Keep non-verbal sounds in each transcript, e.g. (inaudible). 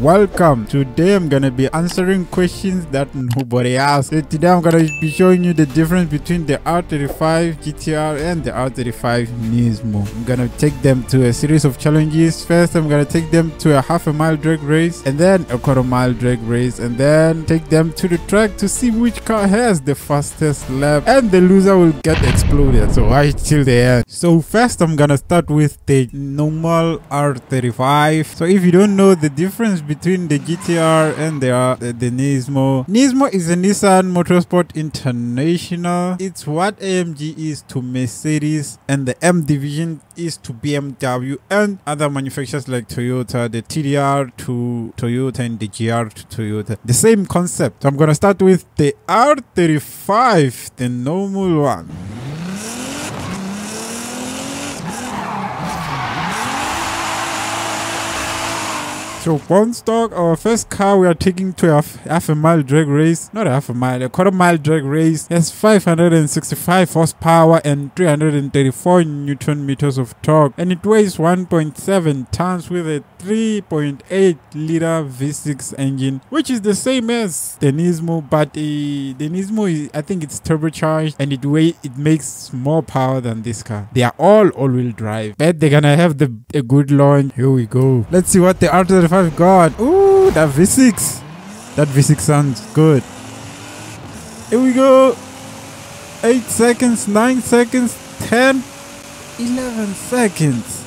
welcome. Today I'm gonna be answering questions that nobody asked. So today I'm gonna be showing you the difference between the R35 GTR and the R35 Nismo. I'm gonna take them to a series of challenges. First, I'm gonna take them to a half a mile drag race, and then a quarter mile drag race, and then take them to the track to see which car has the fastest lap, and the loser will get exploded. So watch till the end. So first, I'm gonna start with the normal R35. So if you don't know the difference between the GTR and the, uh, the, Nismo, Nismo is a Nissan Motorsport International. It's what AMG is to Mercedes and the M division is to BMW and other manufacturers like Toyota, the TDR to Toyota and the GR to Toyota. The same concept. I'm gonna start with the R35, the normal one. So one stock, our first car we are taking to a half a mile drag race, not a half a mile, a quarter mile drag race, has 565 horsepower and 334 newton meters of torque, and it weighs 1.7 tons with a 3.8 liter V6 engine, which is the same as the Nismo, but eh, the, the Nismo is, I think it's turbocharged and it weigh it makes more power than this car. They are all all-wheel drive. Bet they're gonna have the a good launch. Here we go. Let's see what the R35 got. Ooh, that V6. That V6 sounds good. Here we go. 8 seconds, 9 seconds, 10, 11 seconds.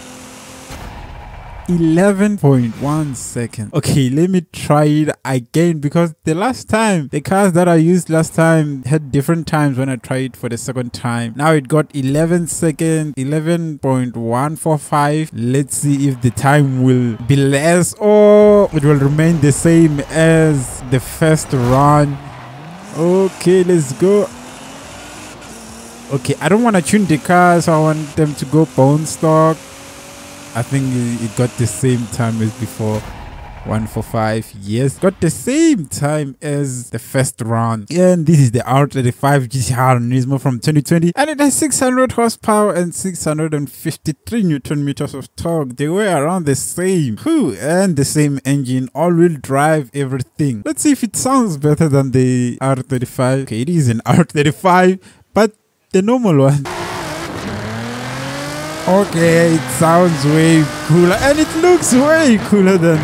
11.1 seconds. Okay, let me try it again because the last time, the cars that I used last time had different times when I tried for the second time. Now it got 11 seconds, 11.145. Let's see if the time will be less or it will remain the same as the first run. Okay, let's go. Okay, I don't want to tune the cars. So I want them to go bone stock. I think it got the same time as before. One for five. Yes, got the same time as the first round. And this is the R35 GTR Nismo from 2020. And it has 600 horsepower and 653 newton meters of torque. They were around the same. Whew, and the same engine. All-wheel drive, everything. Let's see if it sounds better than the R35. Okay, it is an R35, but the normal one. Okay, it sounds way cooler and it looks way cooler than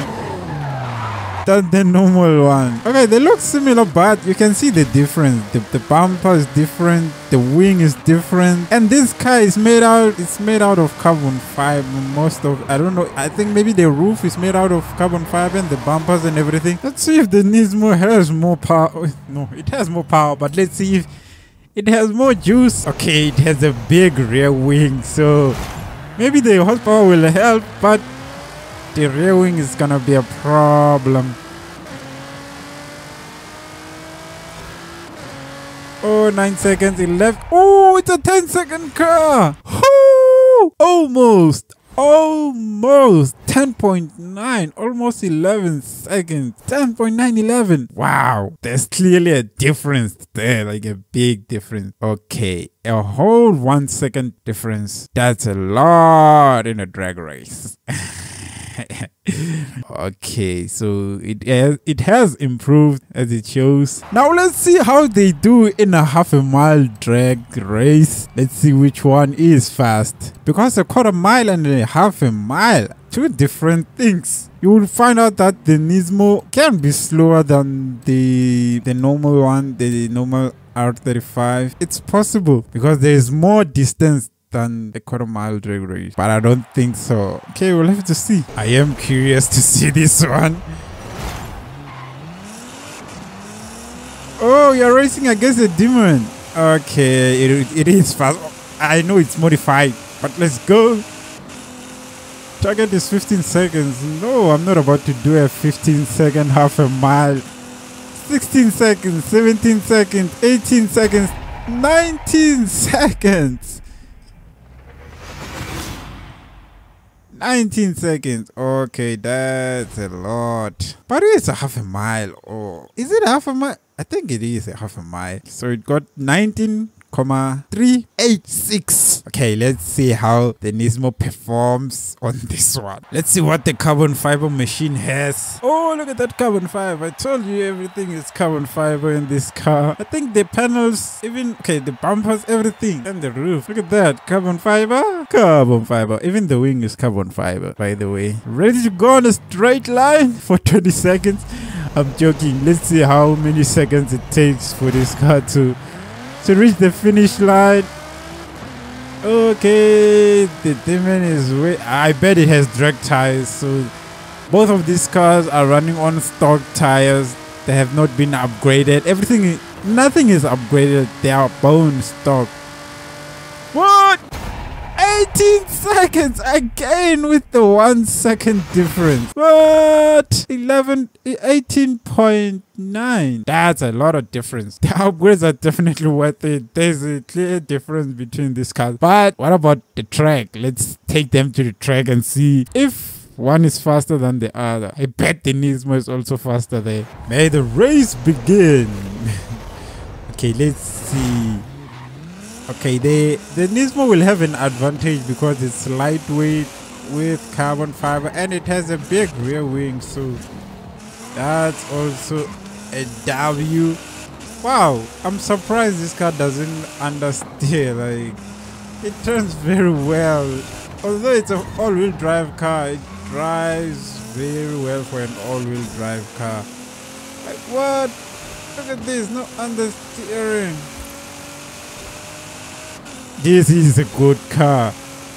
than the normal one. Okay, they look similar, but you can see the difference. The, the bumper is different, the wing is different, and this car is made out. It's made out of carbon fiber. Most of I don't know. I think maybe the roof is made out of carbon fiber and the bumpers and everything. Let's see if the Nismo has more power. (laughs) No, it has more power, but let's see if it has more juice. Okay, it has a big rear wing, so maybe the horsepower will help, but the rear wing is gonna be a problem. Oh, nine 9 seconds, 11. Oh, it's a 10 second car. Oh, almost, almost 10.9, almost 11 seconds. 10.9, 11. Wow, there's clearly a difference there, like a big difference. Okay, a whole one second difference. That's a lot in a drag race. (laughs) okay so it has, it has improved as it shows now let's see how they do in a half a mile drag race let's see which one is fast because a quarter mile and a half a mile two different things you will find out that the nismo can be slower than the the normal one the normal r35 it's possible because there is more distance than the quarter mile drag race, but I don't think so. Okay, we'll have to see. I am curious to (laughs) see this one. Oh, you're racing against a demon. Okay, it, it is fast. I know it's modified, but let's go. Target is 15 seconds. No, I'm not about to do a 15 second half a mile. 16 seconds, 17 seconds, 18 seconds, 19 seconds. 19 seconds. Okay, that's a lot. But it's a half a mile. Oh, is it half a mile? I think it is a half a mile. So it got 19 1.386. Okay, let's see how the Nismo performs on this one. Let's see what the carbon fiber machine has. Oh, look at that carbon fiber. I told you everything is carbon fiber in this car. I think the panels, even, okay, the bumpers, everything, and the roof. Look at that, carbon fiber, carbon fiber. Even the wing is carbon fiber, by the way. Ready to go on a straight line (laughs) for 20 seconds. I'm joking. Let's see how many seconds it takes for this car to to reach the finish line. Okay, the demon is way. I bet it has drag tires. So both of these cars are running on stock tires. They have not been upgraded. Everything, nothing is upgraded. They are bone stock. What? 18 seconds again with the one second difference. What? 11, 18.9. That's a lot of difference. (laughs) The upgrades are definitely worth it. There's a clear difference between these cars. But what about the track? Let's take them to the track and see if one is faster than the other. I bet the Nismo is also faster there. May the race begin. (laughs) okay, let's see. Okay, the, the Nismo will have an advantage because it's lightweight with carbon fiber and it has a big rear wing, so that's also a W. Wow, I'm surprised this car doesn't understeer. Like, it turns very well. Although it's an all-wheel drive car, it drives very well for an all-wheel drive car. Like, what? Look at this, no understeering. This is a good car.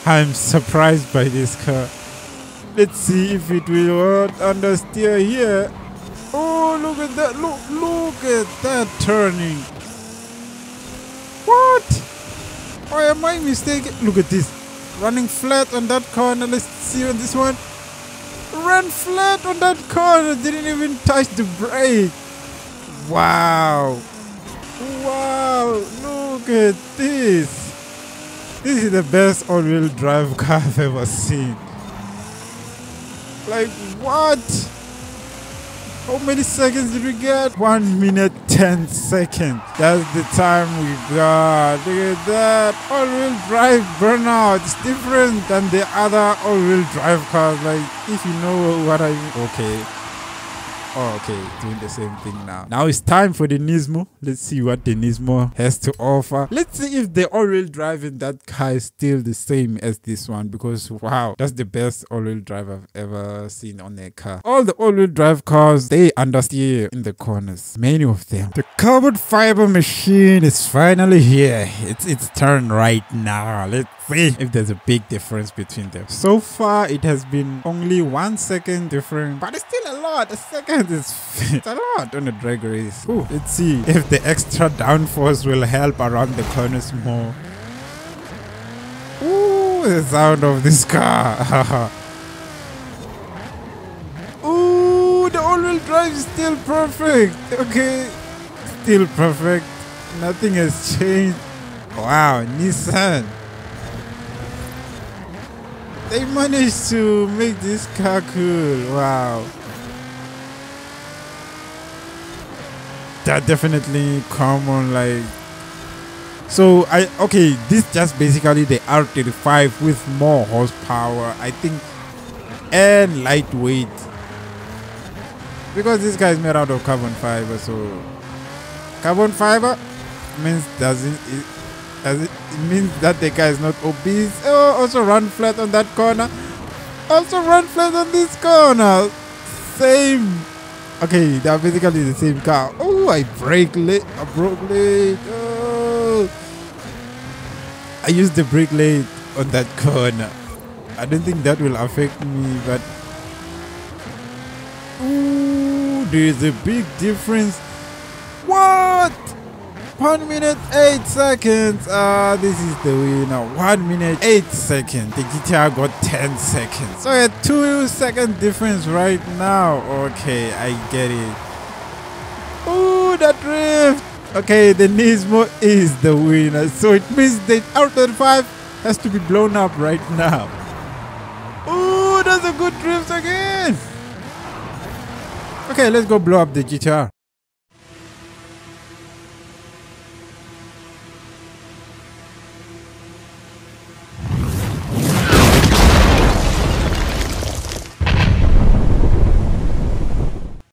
I'm surprised by this car. Let's see if it will understeer here. Oh, look at that. Look, look at that turning. What? Why am I mistaken? Look at this. Running flat on that corner. Let's see on this one. Ran flat on that corner. Didn't even touch the brake. Wow. Wow. Look at this. This is the best all-wheel drive car I've ever seen. Like, what? How many seconds did we get? 1 minute 10 seconds. That's the time we got. Look at that. All-wheel drive burnout. It's different than the other all-wheel drive cars. Like, if you know what I mean. Okay. Oh, okay, doing the same thing now. Now it's time for the Nismo. Let's see what the Nismo has to offer. Let's see if the all-wheel drive in that car is still the same as this one because wow, that's the best all-wheel drive I've ever seen on a car. All the all-wheel drive cars, they understeer in the corners. Many of them. The carbon fiber machine is finally here. It's its turn right now. Let's if there's a big difference between them. So far, it has been only one second different, but it's still a lot. A second is (laughs) it's a lot on a drag race. Ooh, let's see if the extra downforce will help around the corners more. Ooh, the sound of this car. (laughs) Ooh, the all-wheel drive is still perfect. Okay, still perfect. Nothing has changed. Wow, Nissan. They managed to make this car cool. Wow. That definitely come on like so I okay this just basically the R35 with more horsepower I think and lightweight because this guy is made out of carbon fiber so carbon fiber means doesn't it, it, means that the guy is not obese. Oh also run flat on that corner. Also run flat on this corner. Same. Okay they are basically the same car. Oh i brake late. I broke late. Oh. I used the brake late on that (laughs) corner. I don't think that will affect me but ooh there's a big difference 1 minute 8 seconds. Ah, uh, this is the winner. 1 minute 8 seconds. The GTR got 10 seconds. So a 2 second difference right now. Okay, I get it. Ooh, that drift. Okay, the Nismo is the winner. So it means the R35 has to be blown up right now. Ooh, that's a good drift again. Okay, let's go blow up the GTR.